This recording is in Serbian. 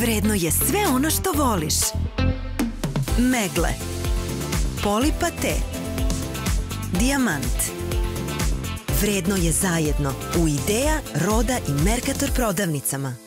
Vredno je sve ono što voliš. Megle. Polipate. Dijamant. Vredno je zajedno u Ideja, Roda i Mercator prodavnicama.